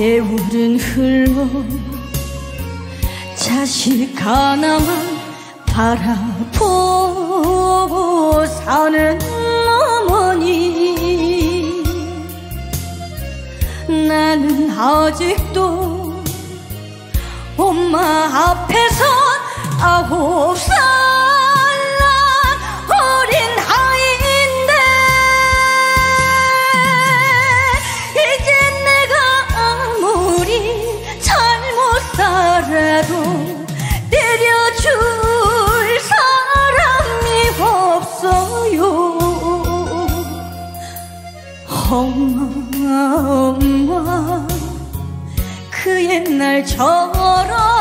세월은 흘러 자식 하나만 바라보고 사는 어머니. 나는 아직도 엄마 앞에서 아홉 살 살아도 때려줄 사람이 없어요. 엄마 엄마 그 옛날처럼